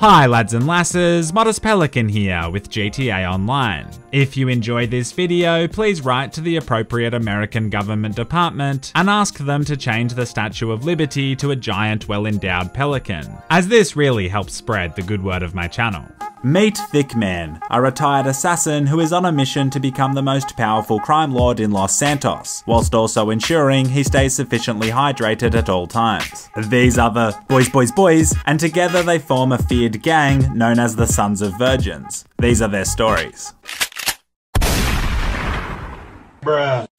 Hi lads and lasses, Modest Pelican here with GTA Online. If you enjoy this video, please write to the appropriate American government department and ask them to change the Statue of Liberty to a giant well-endowed pelican, as this really helps spread the good word of my channel. Meet Thickman, a retired assassin who is on a mission to become the most powerful crime lord in Los Santos, whilst also ensuring he stays sufficiently hydrated at all times. These are the boys, boys, boys, and together they form a feared gang known as the Sons of Virgins. These are their stories.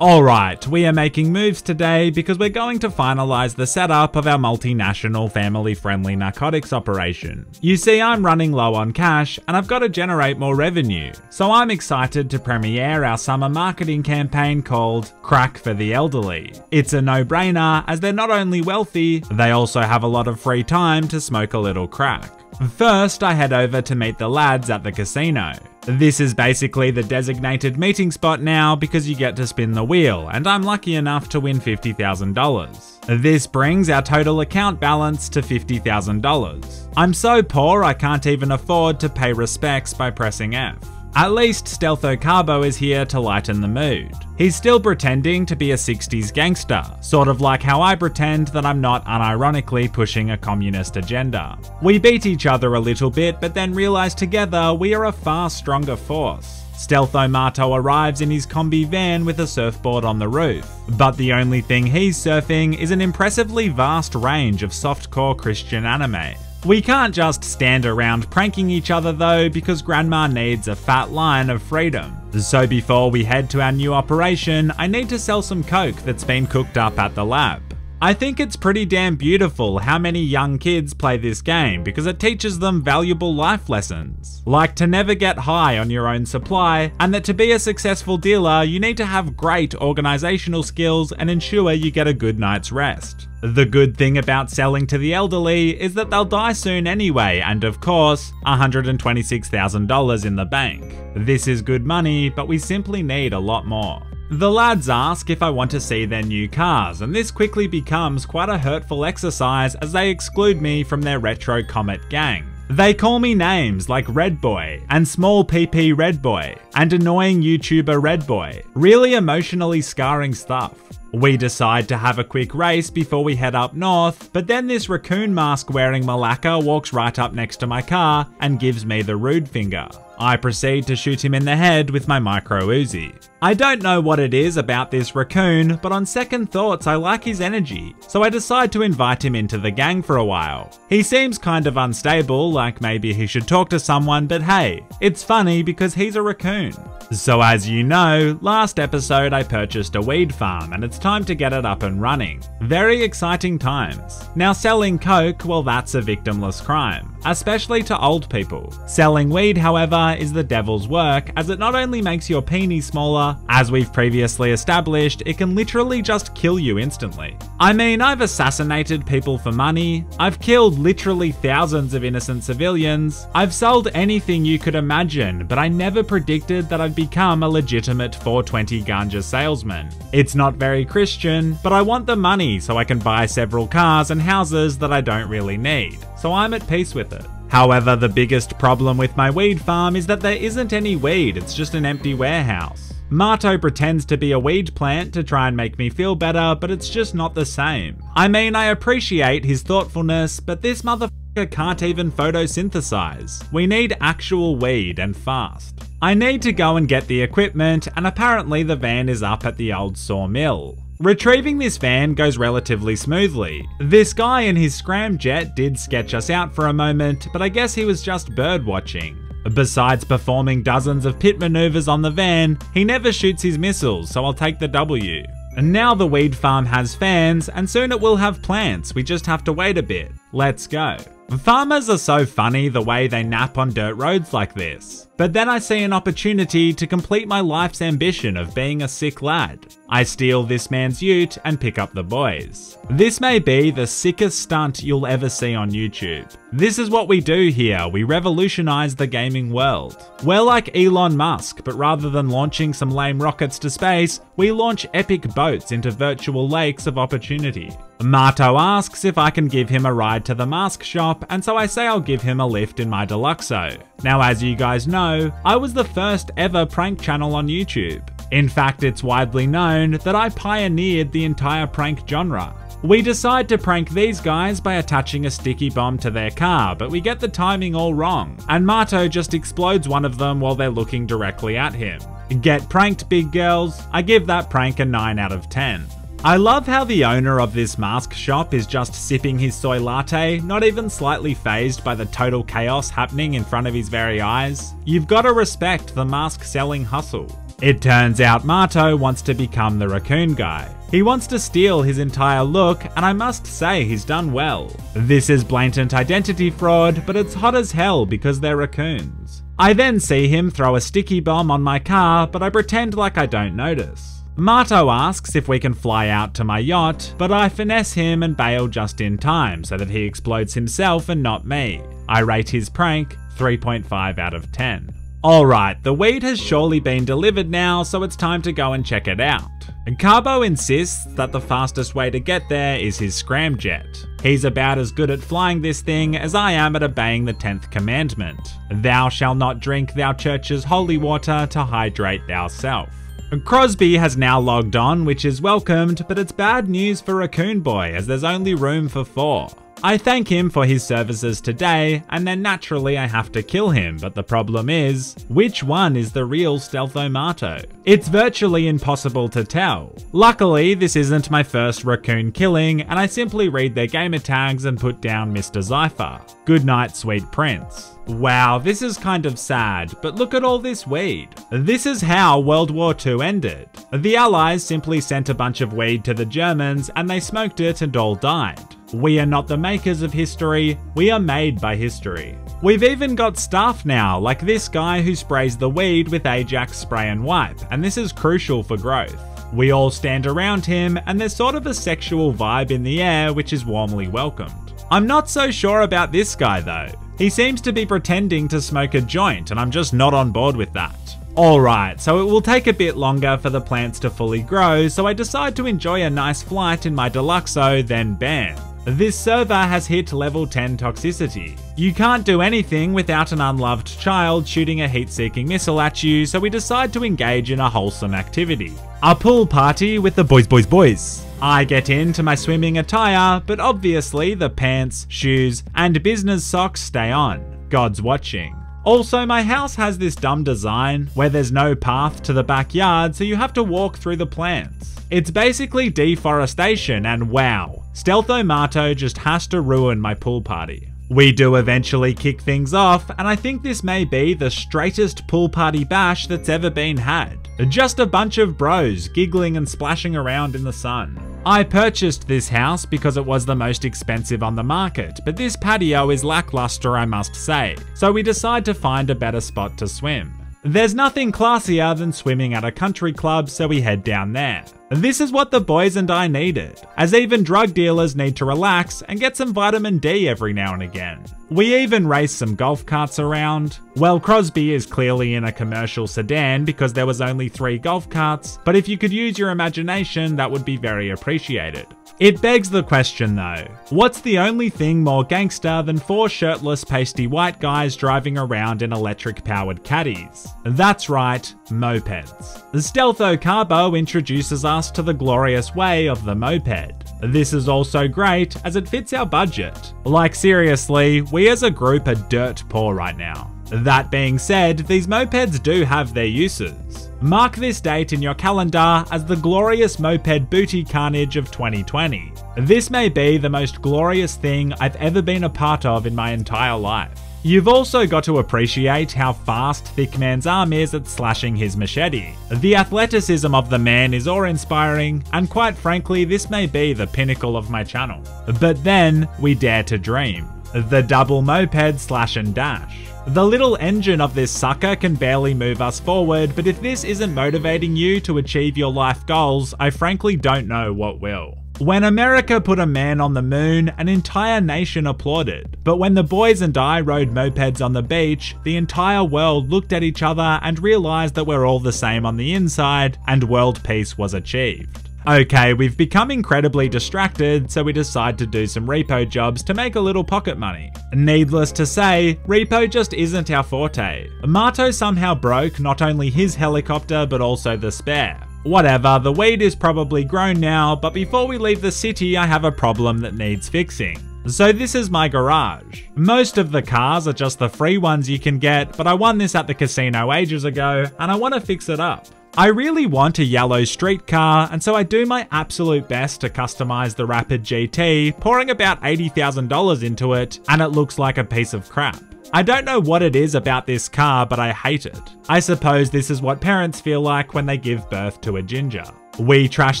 Alright, we are making moves today because we're going to finalise the setup of our multinational family friendly narcotics operation. You see, I'm running low on cash and I've got to generate more revenue, so I'm excited to premiere our summer marketing campaign called Crack for the Elderly. It's a no brainer as they're not only wealthy, they also have a lot of free time to smoke a little crack. First, I head over to meet the lads at the casino. This is basically the designated meeting spot now because you get to spin the wheel, and I'm lucky enough to win $50,000. This brings our total account balance to $50,000. I'm so poor I can't even afford to pay respects by pressing F. At least Stealtho Carbo is here to lighten the mood. He's still pretending to be a 60s gangster, sort of like how I pretend that I'm not unironically pushing a communist agenda. We beat each other a little bit, but then realise together we are a far stronger force. Stealtho Marto arrives in his combi van with a surfboard on the roof, but the only thing he's surfing is an impressively vast range of softcore Christian anime. We can't just stand around pranking each other though because Grandma needs a fat line of freedom. So before we head to our new operation, I need to sell some coke that's been cooked up at the lab. I think it's pretty damn beautiful how many young kids play this game because it teaches them valuable life lessons. Like to never get high on your own supply, and that to be a successful dealer, you need to have great organizational skills and ensure you get a good night's rest. The good thing about selling to the elderly is that they'll die soon anyway, and of course, $126,000 in the bank. This is good money, but we simply need a lot more. The lads ask if I want to see their new cars, and this quickly becomes quite a hurtful exercise as they exclude me from their retro Comet gang. They call me names like Red Boy and Small PP Red Boy and annoying YouTuber Red Boy. Really emotionally scarring stuff. We decide to have a quick race before we head up north, but then this raccoon mask wearing Malacca walks right up next to my car and gives me the rude finger. I proceed to shoot him in the head with my micro Uzi. I don't know what it is about this raccoon, but on second thoughts I like his energy, so I decide to invite him into the gang for a while. He seems kind of unstable, like maybe he should talk to someone, but hey, it's funny because he's a raccoon. So as you know, last episode I purchased a weed farm and it's time to get it up and running. Very exciting times. Now selling coke, well that's a victimless crime, especially to old people. Selling weed however is the devil's work as it not only makes your peenie smaller, as we've previously established, it can literally just kill you instantly. I mean, I've assassinated people for money, I've killed literally thousands of innocent civilians, I've sold anything you could imagine, but I never predicted that I'd become a legitimate 420 ganja salesman. It's not very Christian, but I want the money so I can buy several cars and houses that I don't really need, so I'm at peace with it. However, the biggest problem with my weed farm is that there isn't any weed, it's just an empty warehouse. Marto pretends to be a weed plant to try and make me feel better, but it's just not the same. I mean, I appreciate his thoughtfulness, but this motherfucker can't even photosynthesize. We need actual weed and fast. I need to go and get the equipment, and apparently the van is up at the old sawmill. Retrieving this van goes relatively smoothly. This guy in his scramjet did sketch us out for a moment, but I guess he was just bird watching. Besides performing dozens of pit maneuvers on the van, he never shoots his missiles, so I'll take the W. And now the weed farm has fans, and soon it will have plants, we just have to wait a bit. Let's go. Farmers are so funny the way they nap on dirt roads like this. But then I see an opportunity to complete my life's ambition of being a sick lad. I steal this man's ute and pick up the boys. This may be the sickest stunt you'll ever see on YouTube. This is what we do here, we revolutionize the gaming world. We're like Elon Musk, but rather than launching some lame rockets to space, we launch epic boats into virtual lakes of opportunity. Marto asks if I can give him a ride to the mask shop, and so I say I'll give him a lift in my Deluxo. Now as you guys know, I was the first ever prank channel on YouTube. In fact, it's widely known that I pioneered the entire prank genre. We decide to prank these guys by attaching a sticky bomb to their car, but we get the timing all wrong, and Marto just explodes one of them while they're looking directly at him. Get pranked, big girls? I give that prank a 9 out of 10. I love how the owner of this mask shop is just sipping his soy latte, not even slightly phased by the total chaos happening in front of his very eyes. You've gotta respect the mask selling hustle. It turns out Marto wants to become the raccoon guy. He wants to steal his entire look, and I must say he's done well. This is blatant identity fraud, but it's hot as hell because they're raccoons. I then see him throw a sticky bomb on my car, but I pretend like I don't notice. Marto asks if we can fly out to my yacht, but I finesse him and bail just in time so that he explodes himself and not me. I rate his prank 3.5 out of 10. Alright, the weed has surely been delivered now, so it's time to go and check it out. Carbo insists that the fastest way to get there is his scramjet. He's about as good at flying this thing as I am at obeying the 10th commandment. Thou shalt not drink thou church's holy water to hydrate thyself. Crosby has now logged on, which is welcomed, but it's bad news for Raccoon Boy as there's only room for four. I thank him for his services today, and then naturally I have to kill him, but the problem is, which one is the real Stealtho Marto? It's virtually impossible to tell. Luckily, this isn't my first raccoon killing, and I simply read their gamer tags and put down Mr. Zypher. Good night, sweet prince. Wow, this is kind of sad, but look at all this weed. This is how World War II ended. The Allies simply sent a bunch of weed to the Germans and they smoked it and all died. We are not the makers of history, we are made by history. We've even got staff now, like this guy who sprays the weed with Ajax spray and wipe, and this is crucial for growth. We all stand around him, and there's sort of a sexual vibe in the air which is warmly welcomed. I'm not so sure about this guy though. He seems to be pretending to smoke a joint, and I'm just not on board with that. Alright, so it will take a bit longer for the plants to fully grow, so I decide to enjoy a nice flight in my Deluxo, then bam. This server has hit level 10 toxicity. You can't do anything without an unloved child shooting a heat-seeking missile at you, so we decide to engage in a wholesome activity. A pool party with the boys boys boys. I get into my swimming attire, but obviously the pants, shoes, and business socks stay on. God's watching. Also, my house has this dumb design where there's no path to the backyard, so you have to walk through the plants. It's basically deforestation, and wow, Stealtho Marto just has to ruin my pool party. We do eventually kick things off, and I think this may be the straightest pool party bash that's ever been had. Just a bunch of bros giggling and splashing around in the sun. I purchased this house because it was the most expensive on the market, but this patio is lackluster I must say, so we decide to find a better spot to swim. There's nothing classier than swimming at a country club, so we head down there. This is what the boys and I needed, as even drug dealers need to relax and get some vitamin D every now and again. We even raced some golf carts around. Well, Crosby is clearly in a commercial sedan because there was only three golf carts, but if you could use your imagination, that would be very appreciated. It begs the question though, what's the only thing more gangster than four shirtless pasty white guys driving around in electric powered caddies? That's right, mopeds. The Stealtho Carbo introduces us to the glorious way of the moped. This is also great as it fits our budget. Like seriously, we as a group are dirt poor right now. That being said, these mopeds do have their uses. Mark this date in your calendar as the glorious moped booty carnage of 2020. This may be the most glorious thing I've ever been a part of in my entire life. You've also got to appreciate how fast Thick Man's arm is at slashing his machete. The athleticism of the man is awe-inspiring, and quite frankly this may be the pinnacle of my channel. But then, we dare to dream. the double moped slash and dash. The little engine of this sucker can barely move us forward, but if this isn't motivating you to achieve your life goals, I frankly don't know what will. When America put a man on the moon, an entire nation applauded. But when the boys and I rode mopeds on the beach, the entire world looked at each other and realised that we're all the same on the inside, and world peace was achieved. Okay, we've become incredibly distracted, so we decide to do some repo jobs to make a little pocket money. Needless to say, repo just isn't our forte. Marto somehow broke not only his helicopter but also the spare. Whatever, the weed is probably grown now, but before we leave the city I have a problem that needs fixing. So this is my garage. Most of the cars are just the free ones you can get, but I won this at the casino ages ago, and I want to fix it up. I really want a yellow street car, and so I do my absolute best to customize the Rapid GT, pouring about $80,000 into it, and it looks like a piece of crap. I don't know what it is about this car, but I hate it. I suppose this is what parents feel like when they give birth to a ginger. We trash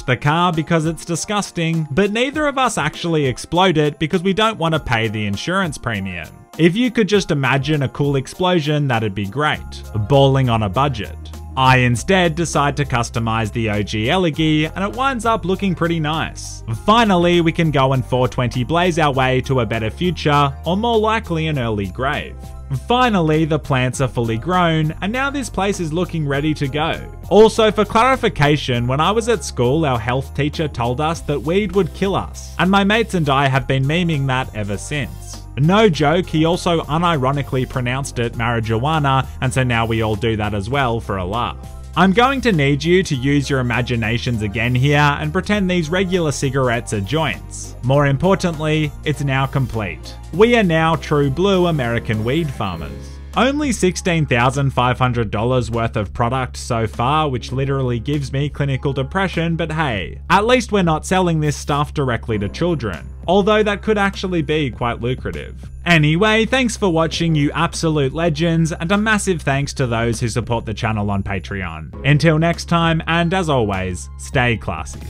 the car because it's disgusting, but neither of us actually explode it because we don't want to pay the insurance premium. If you could just imagine a cool explosion, that'd be great. Balling on a budget. I instead decide to customize the OG Elegy and it winds up looking pretty nice. Finally, we can go and 420 blaze our way to a better future, or more likely an early grave. Finally, the plants are fully grown, and now this place is looking ready to go. Also, for clarification, when I was at school, our health teacher told us that weed would kill us, and my mates and I have been memeing that ever since. No joke, he also unironically pronounced it marijuana, and so now we all do that as well for a laugh. I'm going to need you to use your imaginations again here and pretend these regular cigarettes are joints. More importantly, it's now complete. We are now true blue American weed farmers. Only $16,500 worth of product so far, which literally gives me clinical depression, but hey, at least we're not selling this stuff directly to children. Although that could actually be quite lucrative. Anyway, thanks for watching you absolute legends, and a massive thanks to those who support the channel on Patreon. Until next time, and as always, stay classy.